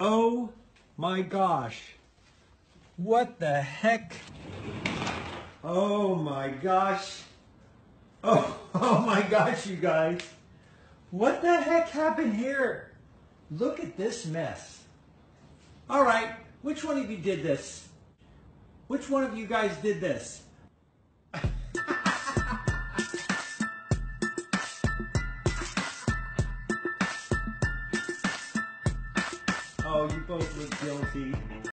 Oh my gosh. What the heck? Oh my gosh. Oh, oh my gosh, you guys. What the heck happened here? Look at this mess. All right, which one of you did this? Which one of you guys did this? Oh, you both look guilty.